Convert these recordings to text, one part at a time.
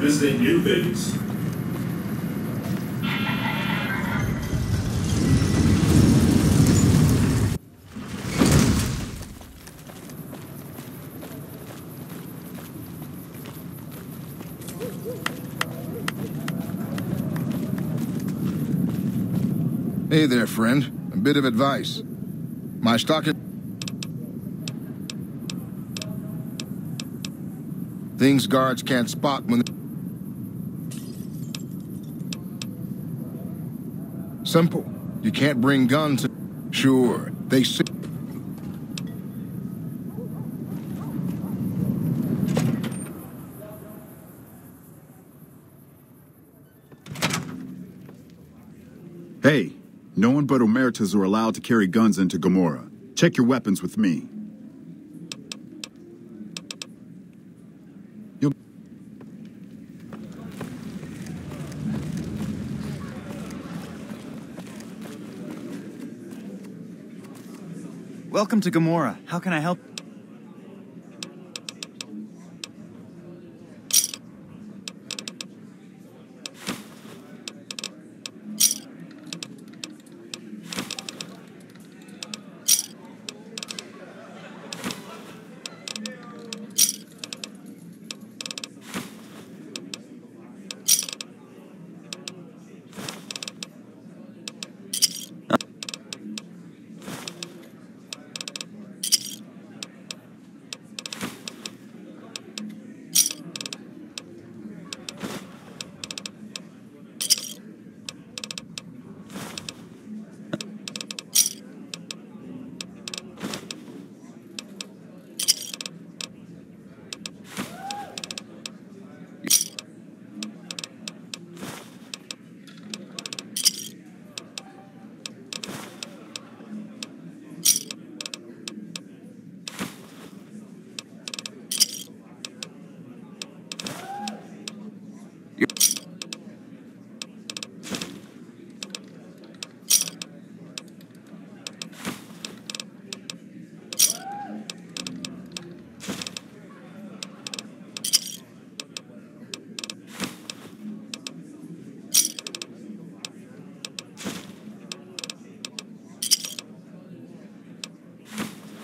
Visiting New. Hey there, friend. A bit of advice. My stock is... Things guards can't spot when... Simple. You can't bring guns... Sure, they see... Hey, no one but Omertas are allowed to carry guns into Gomorrah. Check your weapons with me. You'll... Welcome to Gomorrah. How can I help?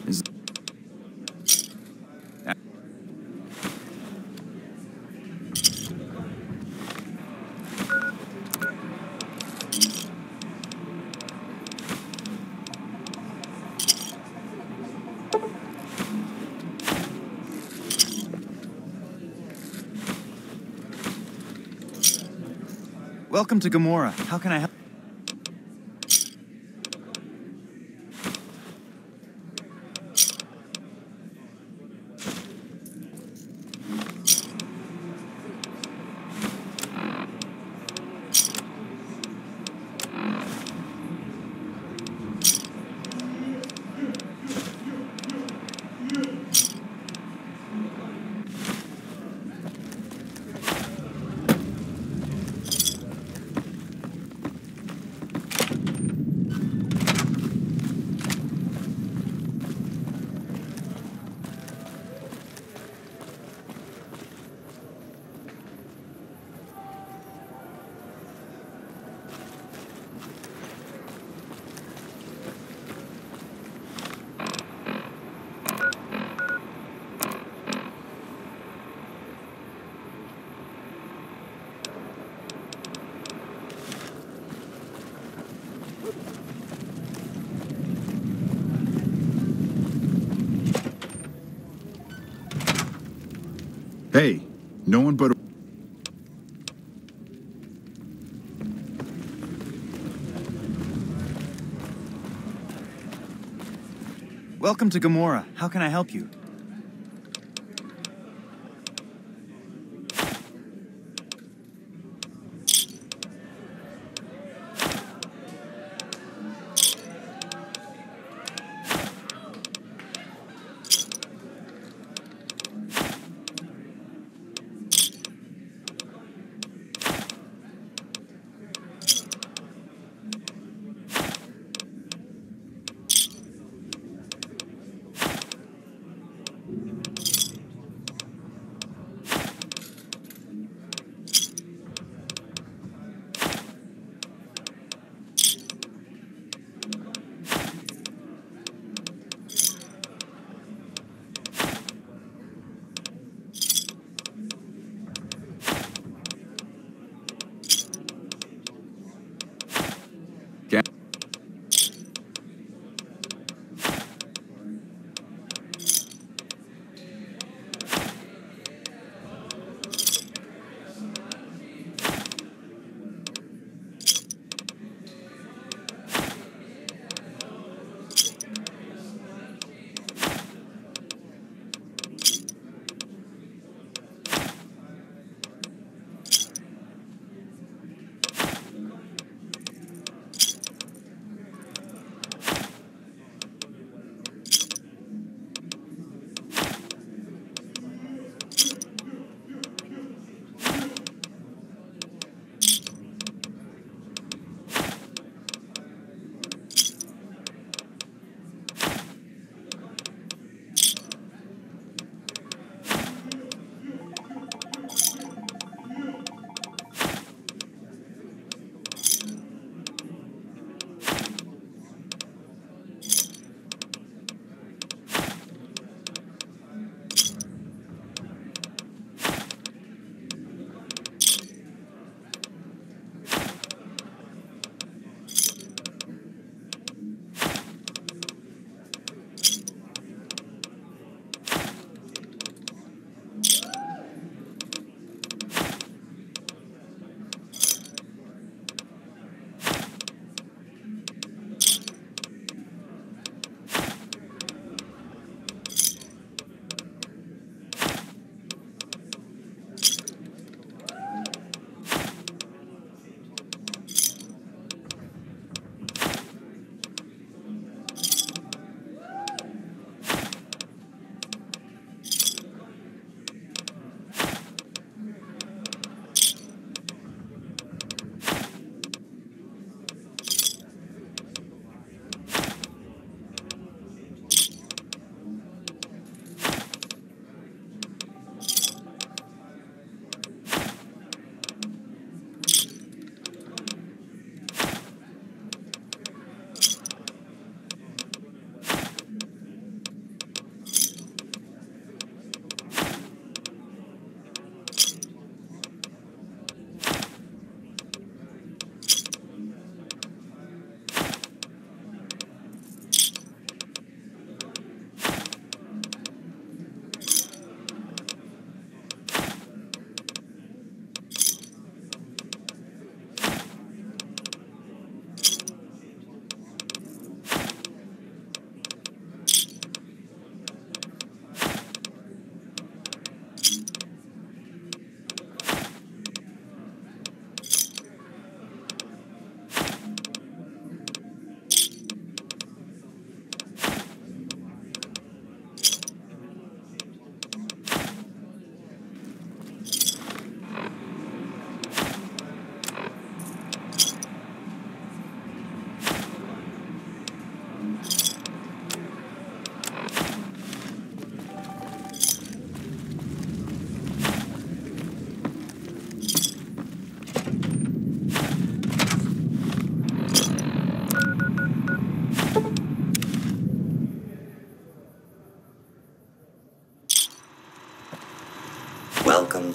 Is Welcome to Gomorrah. How can I help? Hey, no one but... Welcome to Gomorrah. How can I help you?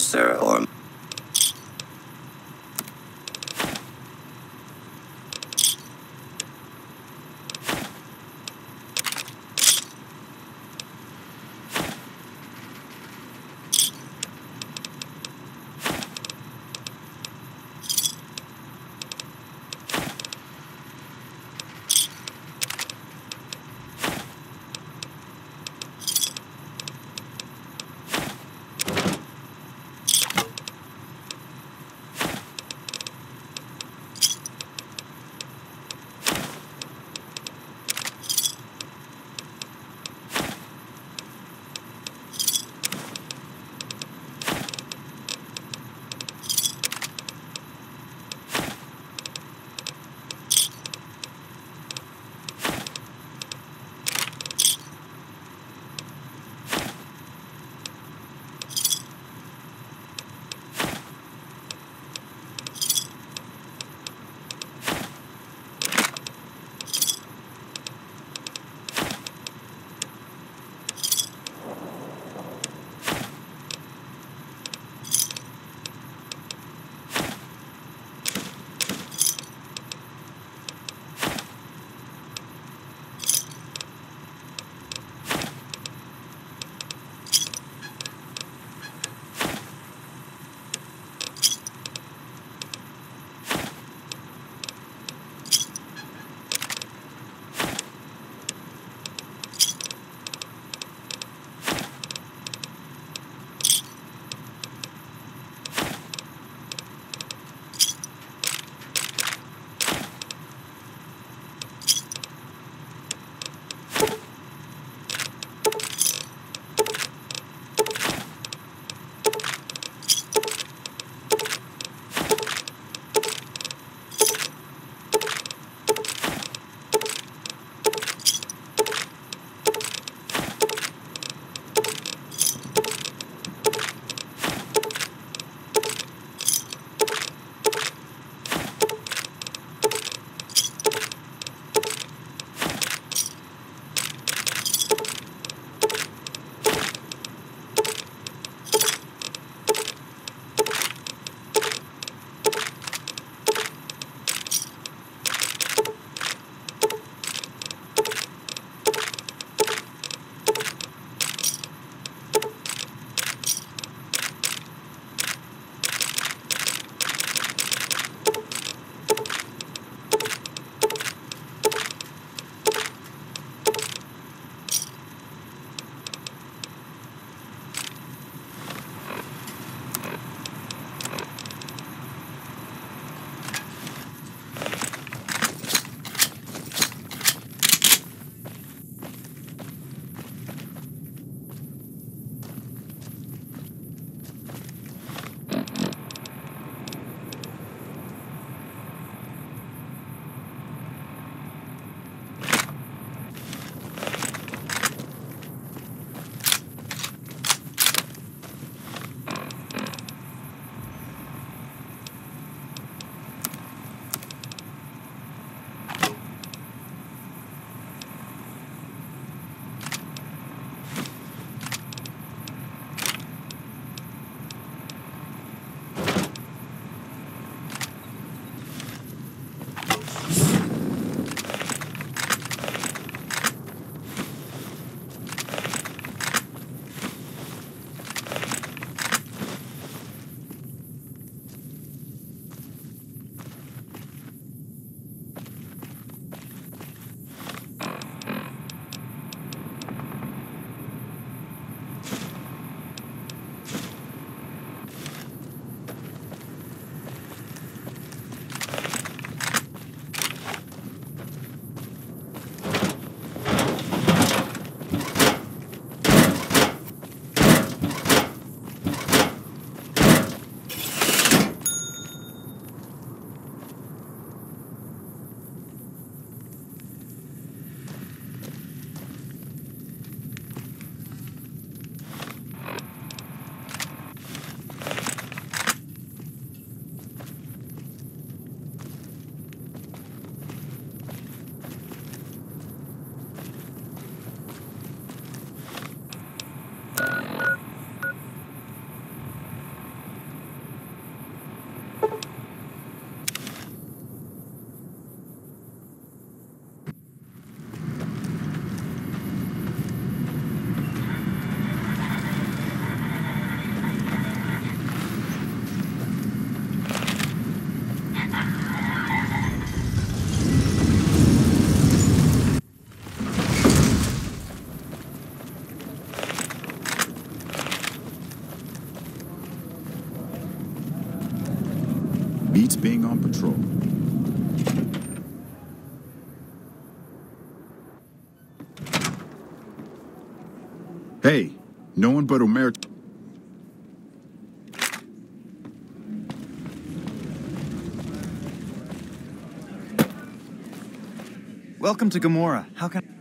Sir, control. Hey, no one but Omer... Welcome to Gomorrah. How can...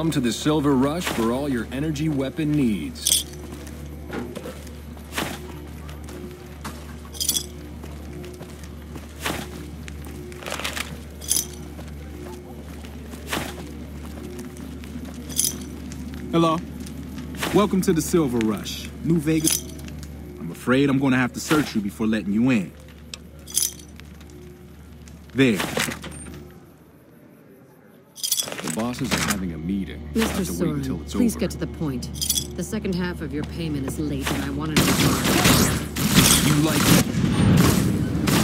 Come to the Silver Rush for all your energy weapon needs. Hello. Welcome to the Silver Rush, New Vegas. I'm afraid I'm going to have to search you before letting you in. There. The bosses are having a meeting. Mr. have to wait until Soren, it's please over. get to the point. The second half of your payment is late, and I want to know why. You like it?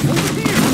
Like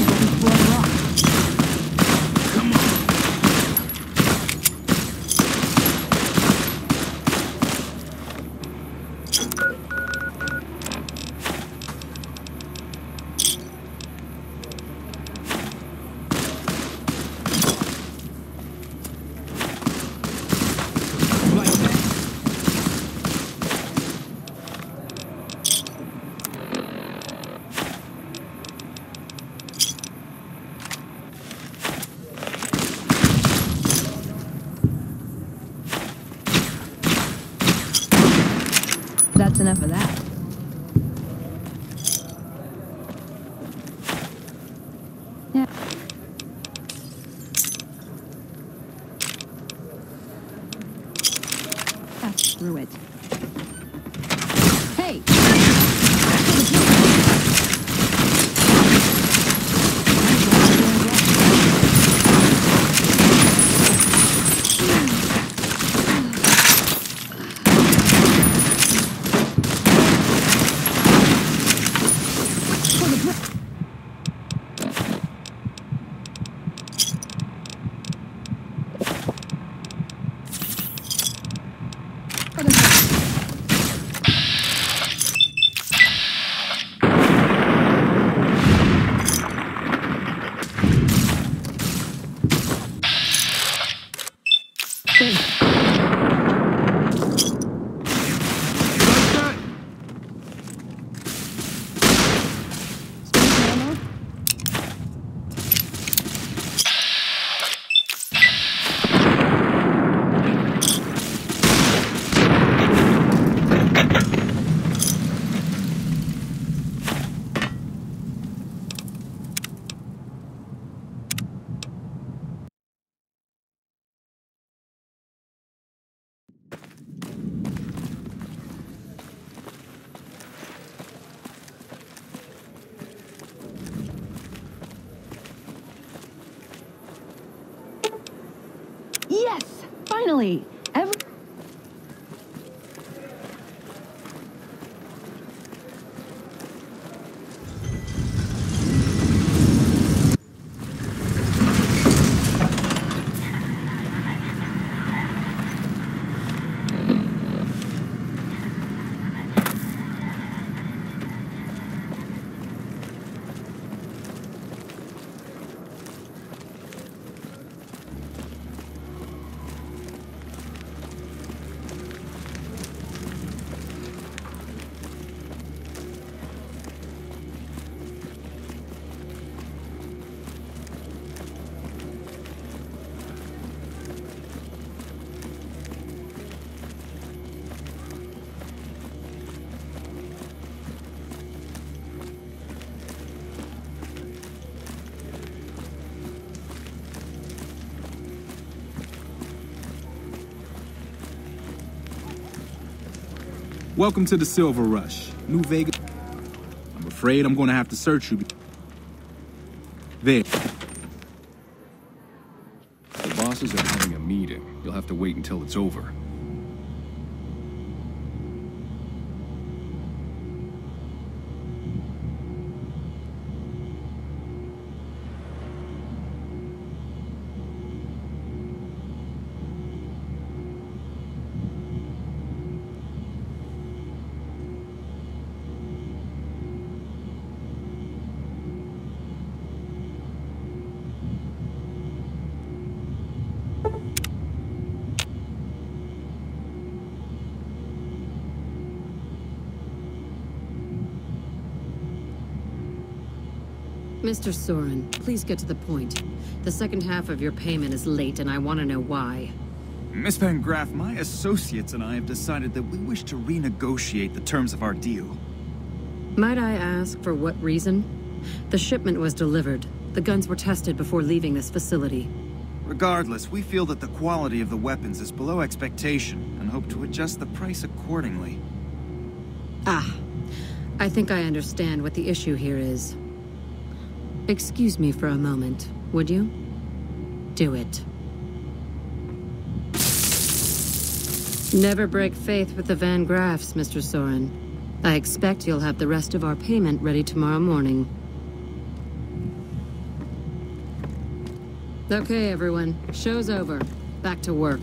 Welcome to the Silver Rush, New Vegas. I'm afraid I'm going to have to search you. There. The bosses are having a meeting. You'll have to wait until it's over. Mr. Soren, please get to the point. The second half of your payment is late, and I want to know why. Miss Van Graff, my associates and I have decided that we wish to renegotiate the terms of our deal. Might I ask for what reason? The shipment was delivered. The guns were tested before leaving this facility. Regardless, we feel that the quality of the weapons is below expectation and hope to adjust the price accordingly. Ah, I think I understand what the issue here is. Excuse me for a moment, would you? Do it. Never break faith with the Van Graffs, Mr. Soren. I expect you'll have the rest of our payment ready tomorrow morning. Okay, everyone. Show's over. Back to work.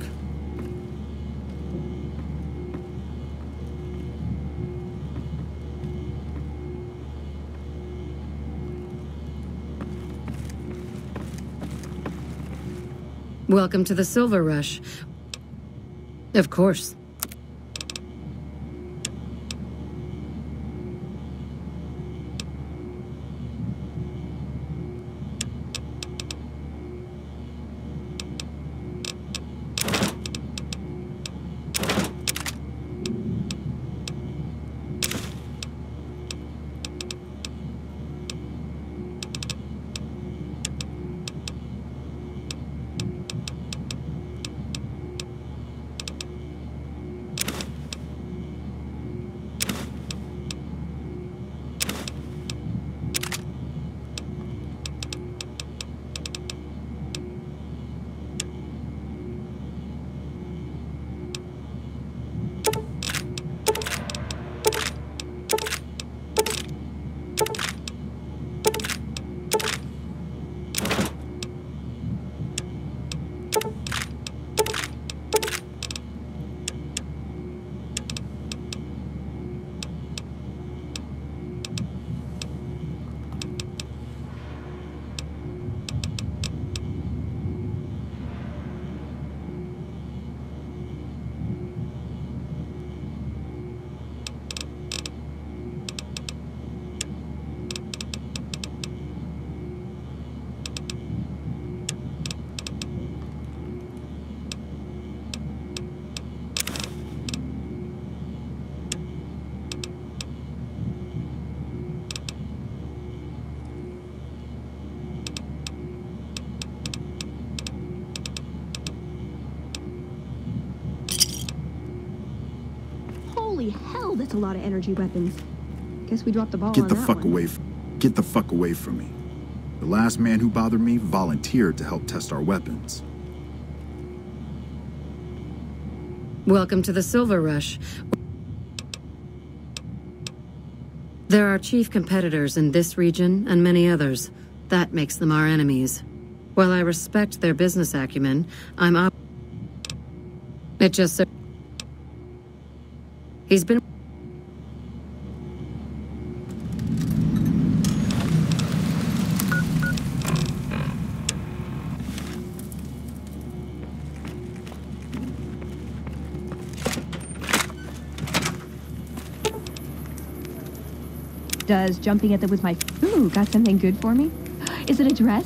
Welcome to the Silver Rush. Of course. That's a lot of energy weapons. Guess we dropped the ball Get on the that fuck one. away. F- get the fuck away from me. The last man who bothered me volunteered to help test our weapons. Welcome to the Silver Rush. There are chief competitors in this region and many others. That makes them our enemies. While I respect their business acumen, I'm up. It just so. He's been. Does jumping at them with my... Ooh, got something good for me? Is it a dress?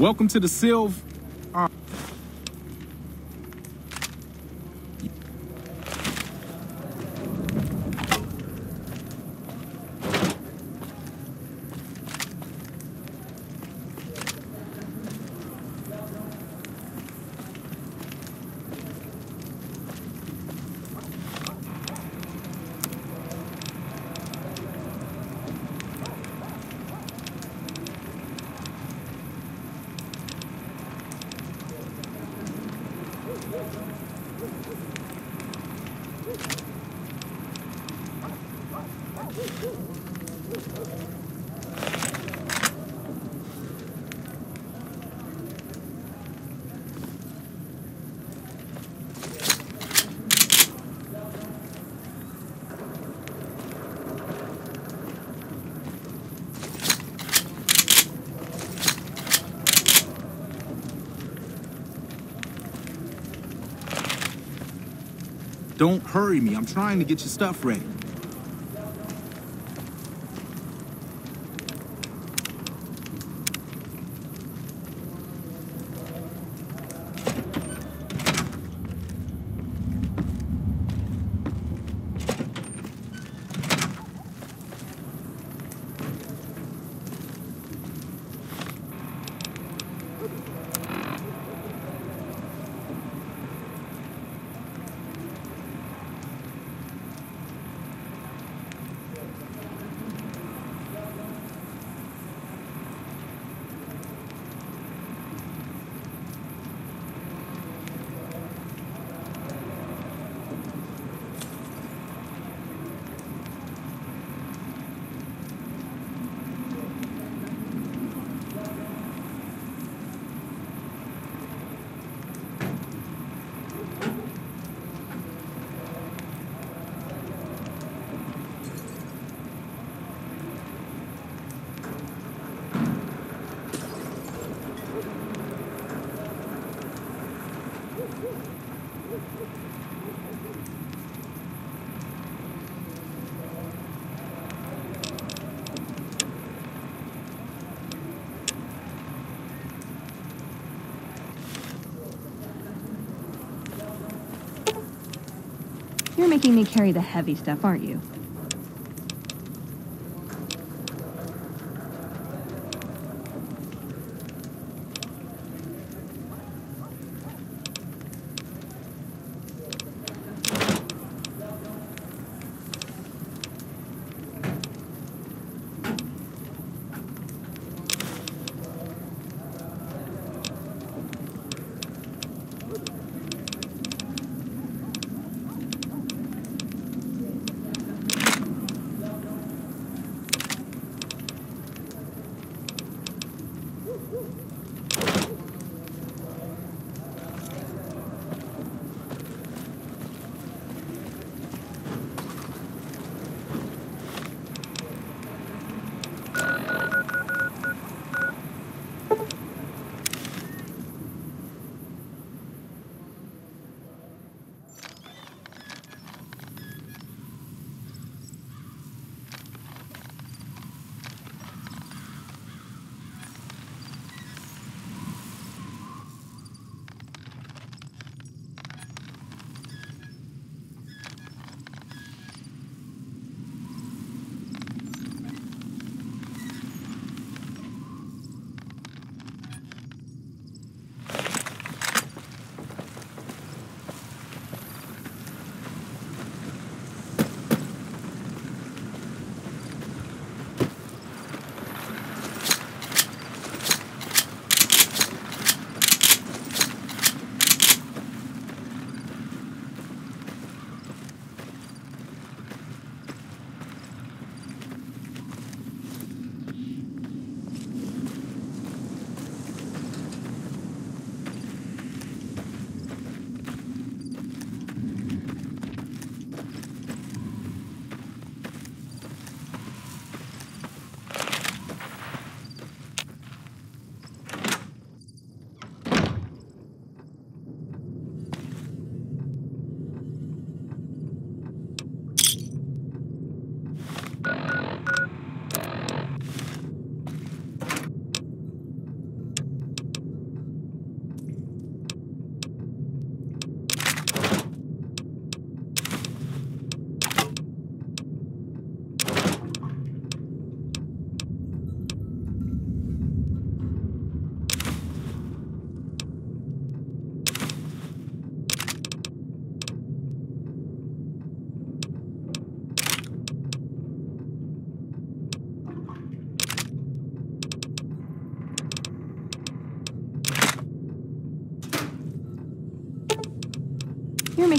Welcome to the Silv. Don't hurry me. I'm trying to get your stuff ready. Making me carry the heavy stuff, aren't you?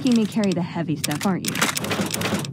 Making me carry the heavy stuff, aren't you?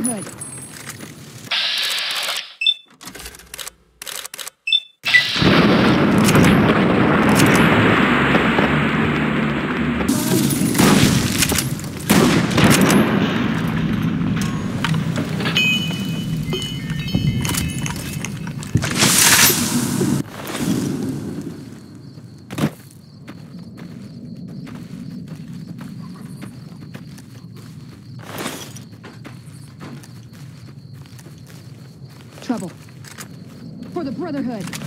Brotherhood. Trouble. For the Brotherhood.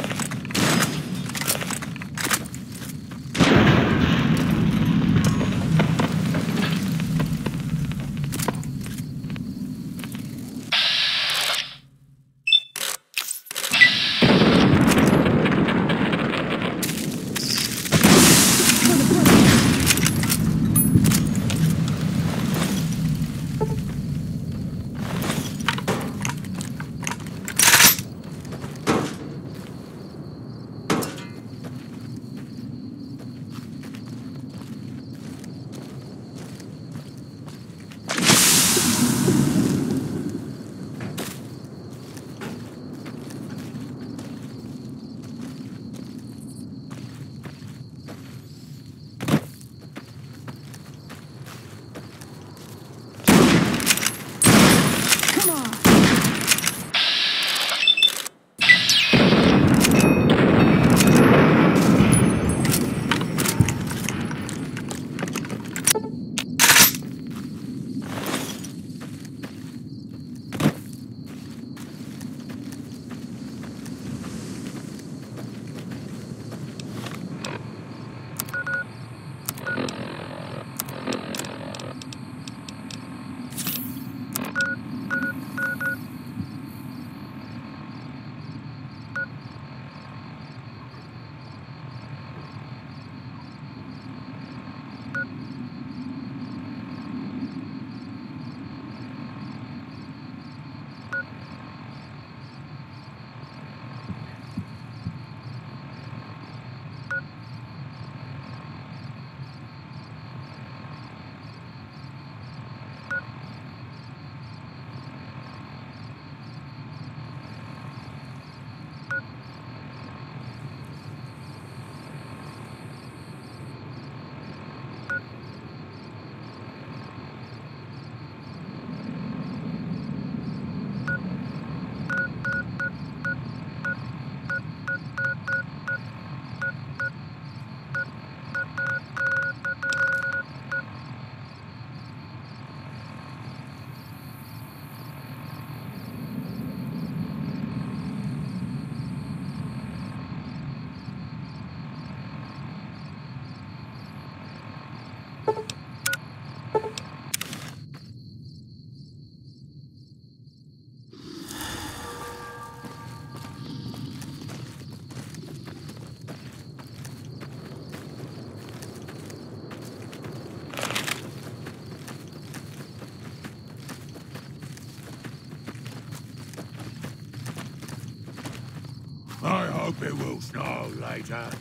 It will snow later.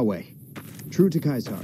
Ave. True to Caesar.